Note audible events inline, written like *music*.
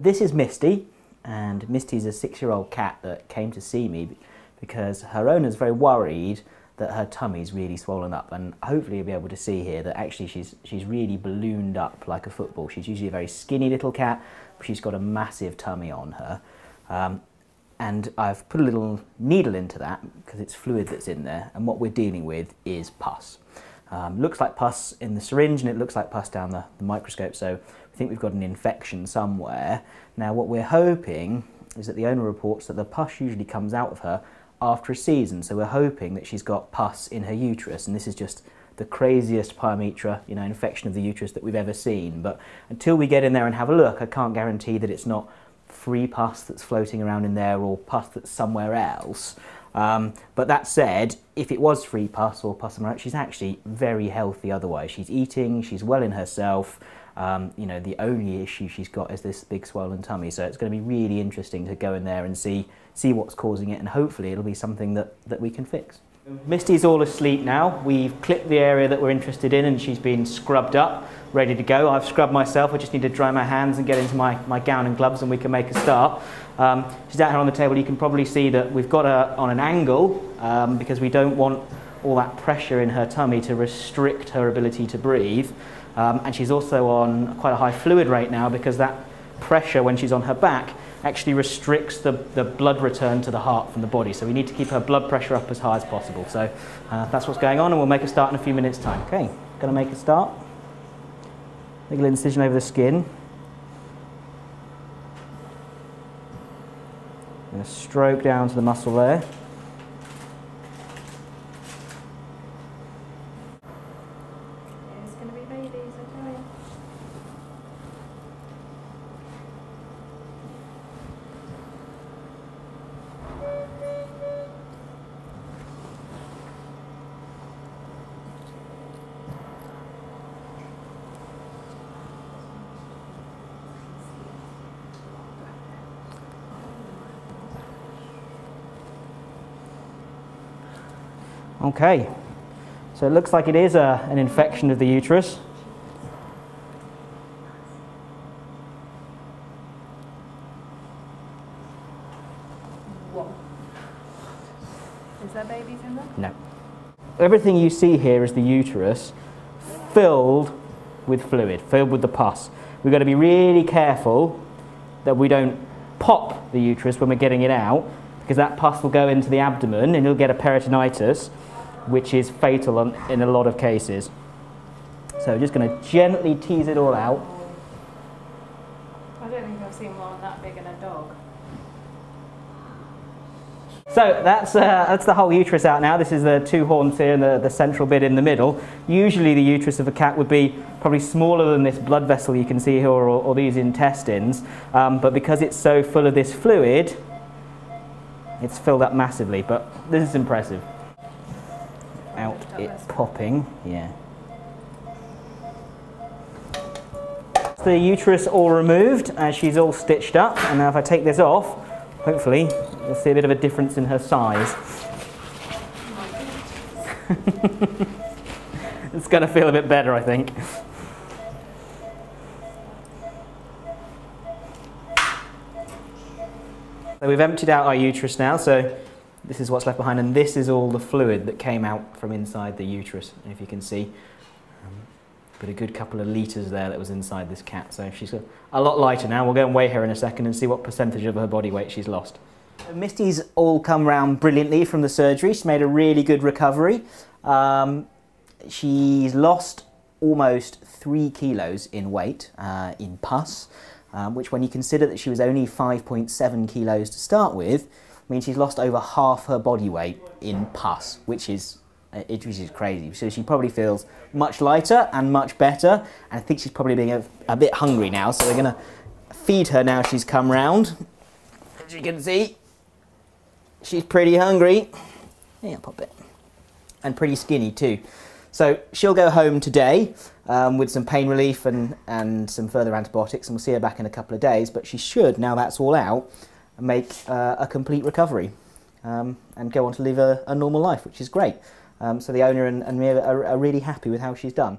This is Misty, and Misty's a six-year-old cat that came to see me because her owner's very worried that her tummy's really swollen up and hopefully you'll be able to see here that actually she's, she's really ballooned up like a football. She's usually a very skinny little cat, but she's got a massive tummy on her. Um, and I've put a little needle into that because it's fluid that's in there and what we're dealing with is pus. Um, looks like pus in the syringe and it looks like pus down the, the microscope so we think we've got an infection somewhere. Now what we're hoping is that the owner reports that the pus usually comes out of her after a season so we're hoping that she's got pus in her uterus and this is just the craziest pyometra, you know, infection of the uterus that we've ever seen. But until we get in there and have a look, I can't guarantee that it's not free pus that's floating around in there or pus that's somewhere else. Um, but that said, if it was free pus or pus somewhere she's actually very healthy otherwise. She's eating, she's well in herself. Um, you know, the only issue she's got is this big swollen tummy. So it's going to be really interesting to go in there and see, see what's causing it and hopefully it'll be something that, that we can fix. Misty's all asleep now. We've clipped the area that we're interested in and she's been scrubbed up, ready to go. I've scrubbed myself. I just need to dry my hands and get into my, my gown and gloves and we can make a start. Um, she's out here on the table. You can probably see that we've got her on an angle um, because we don't want all that pressure in her tummy to restrict her ability to breathe. Um, and she's also on quite a high fluid rate now because that pressure when she's on her back actually restricts the, the blood return to the heart from the body. So we need to keep her blood pressure up as high as possible. So uh, that's what's going on and we'll make a start in a few minutes time. Okay, gonna make a start. Make a little incision over the skin. Gonna stroke down to the muscle there. It's going to be babies, I tell you. Okay, so it looks like it is a, an infection of the uterus. Whoa. Is there babies in there? No. Everything you see here is the uterus filled with fluid, filled with the pus. We've got to be really careful that we don't pop the uterus when we're getting it out because that pus will go into the abdomen and you'll get a peritonitis, which is fatal in a lot of cases. So we're just going to gently tease it all out. I don't think I've seen one that big in a dog. So that's, uh, that's the whole uterus out now. This is the two horns here and the, the central bit in the middle. Usually the uterus of a cat would be probably smaller than this blood vessel you can see here or, or these intestines. Um, but because it's so full of this fluid, it's filled up massively. But this is impressive. Out it popping, yeah. The uterus all removed and she's all stitched up. And now if I take this off, hopefully you'll see a bit of a difference in her size. *laughs* it's going to feel a bit better, I think. So we've emptied out our uterus now, so this is what's left behind, and this is all the fluid that came out from inside the uterus, if you can see. Um, but a good couple of litres there that was inside this cat, so she's a, a lot lighter now. We'll go and weigh her in a second and see what percentage of her body weight she's lost. Misty's all come round brilliantly from the surgery. She's made a really good recovery. Um, she's lost almost three kilos in weight uh, in pus, um, which when you consider that she was only 5.7 kilos to start with, means she's lost over half her body weight in pus, which is uh, it, which is crazy. So she probably feels much lighter and much better, and I think she's probably being a, a bit hungry now. So we're gonna feed her now. She's come round, as you can see. She's pretty hungry. Yeah, pop it. And pretty skinny too. So she'll go home today um, with some pain relief and, and some further antibiotics, and we'll see her back in a couple of days. But she should, now that's all out, make uh, a complete recovery um, and go on to live a, a normal life, which is great. Um, so the owner and, and me are, are really happy with how she's done.